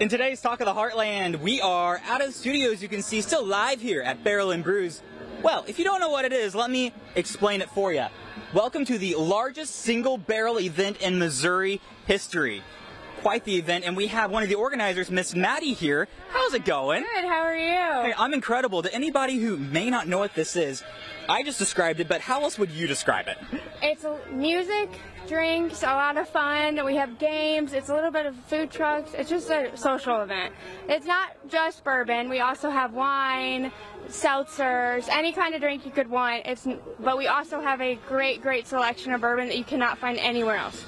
In today's Talk of the Heartland, we are out of the studios, you can see, still live here at Barrel 'N Brews. Well, if you don't know what it is, let me explain it for you. Welcome to the largest single barrel event in Missouri history. Quite the event, and we have one of the organizers, Miss Madi, here. How's it going? Good, how are you? Hey, I'm incredible. To anybody who may not know what this is, I just described it, but how else would you describe it? It's music, drinks, a lot of fun. We have games. It's a little bit of food trucks. It's just a social event. It's not just bourbon. We also have wine, seltzers, any kind of drink you could want. It's but we also have a great, great selection of bourbon that you cannot find anywhere else.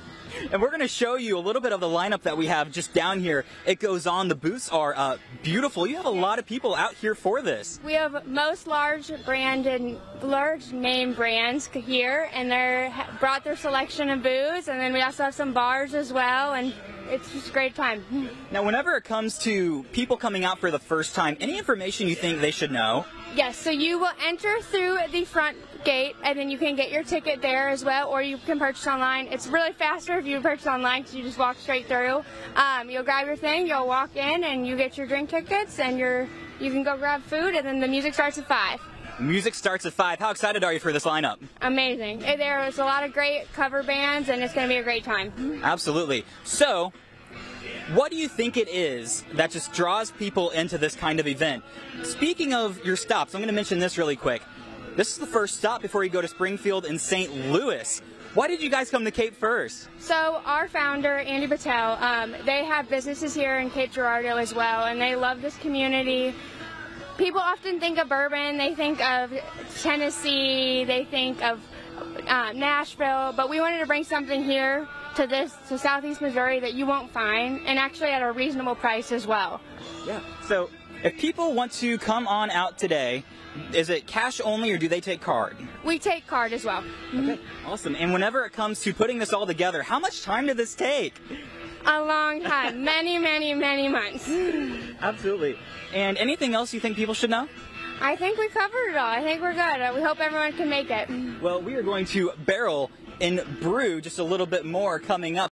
And we're going to show you a little bit of the lineup that we have just down here. It goes on. The booths are uh, beautiful. You have a lot of people out here for this. We have most large brand and large name brands here, and they're brought their selection of booths. and then we also have some bars as well, and it's just a great time. Now, whenever it comes to people coming out for the first time, any information you think they should know? Yes, so you will enter through the front gate, and then you can get your ticket there as well, or you can purchase online. It's really faster if you purchase online because you just walk straight through. Um, you'll grab your thing, you'll walk in, and you get your drink tickets, and your you can go grab food, and then the music starts at five. Music starts at 5. How excited are you for this lineup? Amazing. There's a lot of great cover bands, and it's going to be a great time. Absolutely. So, what do you think it is that just draws people into this kind of event? Speaking of your stops, I'm going to mention this really quick. This is the first stop before you go to Springfield and St. Louis. Why did you guys come to Cape first? So our founder, Andy Patel, um, they have businesses here in Cape Girardeau as well, and they love this community. People often think of bourbon, they think of Tennessee, they think of uh, Nashville, but we wanted to bring something here to this to Southeast Missouri that you won't find, and actually at a reasonable price as well. Yeah. So, if people want to come on out today, is it cash only or do they take card? We take card as well. Okay, awesome. And whenever it comes to putting this all together, how much time did this take? A long time, many, many, many months. Absolutely. And anything else you think people should know? I think we covered it all. I think we're good. We hope everyone can make it. Well, we are going to barrel and brew just a little bit more coming up.